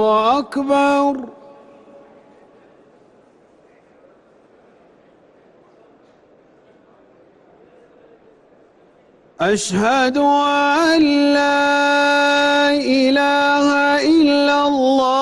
أكبر. أشهد أن لا إله إلا الله.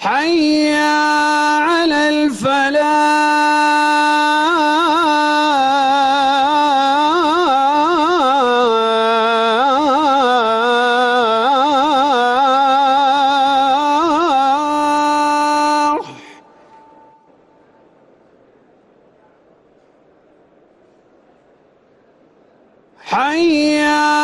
حي على الفلاح. حي